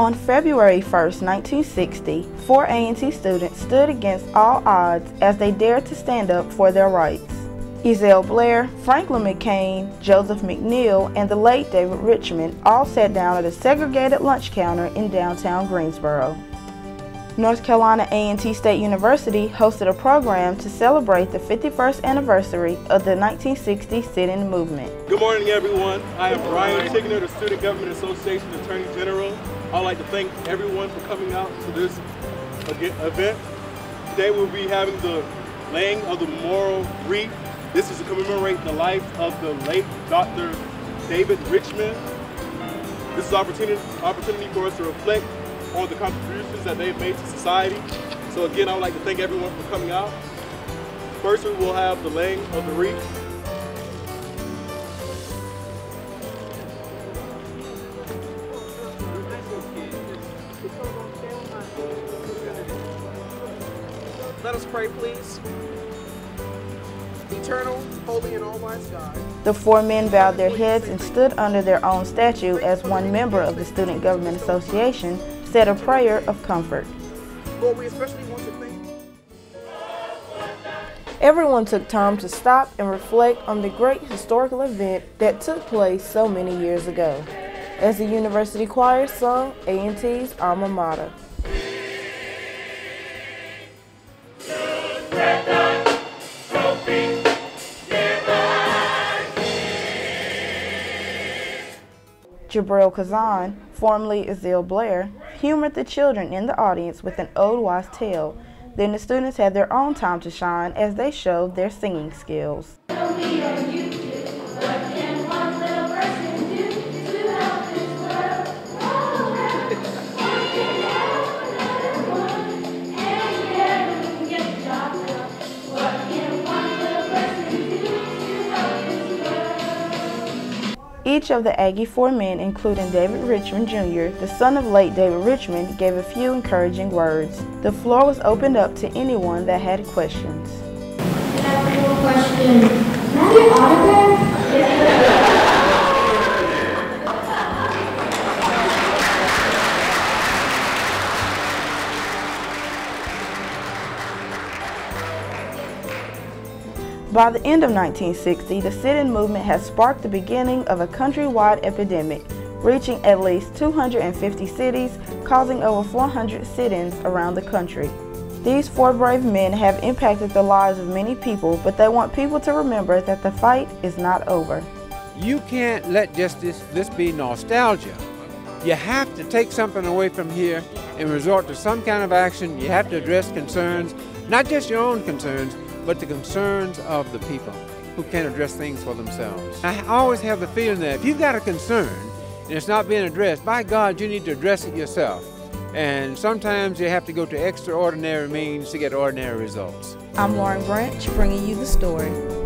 On February 1, 1960, four A&T students stood against all odds as they dared to stand up for their rights. Ezell Blair, Franklin McCain, Joseph McNeil, and the late David Richmond all sat down at a segregated lunch counter in downtown Greensboro. North Carolina A&T State University hosted a program to celebrate the 51st anniversary of the 1960 sit-in movement. Good morning, everyone. I am Brian Tigner, the Student Government Association Attorney General. I'd like to thank everyone for coming out to this event. Today we'll be having the laying of the moral wreath. This is to commemorate the life of the late Dr. David Richmond. This is an opportunity, opportunity for us to reflect on the contributions that they've made to society. So again, I would like to thank everyone for coming out. First, we will have the laying of the wreath. Let us pray, please. Eternal, holy, and all-wise God. The four men bowed their heads and stood under their own statue as one member of the Student Government Association said a prayer of comfort. Lord, we especially want to thank Everyone took time to stop and reflect on the great historical event that took place so many years ago, as the University Choir sung A&T's alma mater. Jibreel Khazan, formerly Ezell Blair, humored the children in the audience with an old wives' tale. Then the students had their own time to shine as they showed their singing skills. Each of the Aggie four men, including David Richmond Jr., the son of late David Richmond, gave a few encouraging words. The floor was opened up to anyone that had questions. I have a question. Can I get autograph? By the end of 1960, the sit-in movement had sparked the beginning of a countrywide epidemic, reaching at least 250 cities, causing over 400 sit-ins around the country. These four brave men have impacted the lives of many people, but they want people to remember that the fight is not over. You can't let just this, this be nostalgia. You have to take something away from here and resort to some kind of action. You have to address concerns, not just your own concerns, but the concerns of the people who can't address things for themselves. I always have the feeling that if you've got a concern and it's not being addressed, by God, you need to address it yourself. And sometimes you have to go to extraordinary means to get ordinary results. I'm Lauren Branch, bringing you the story.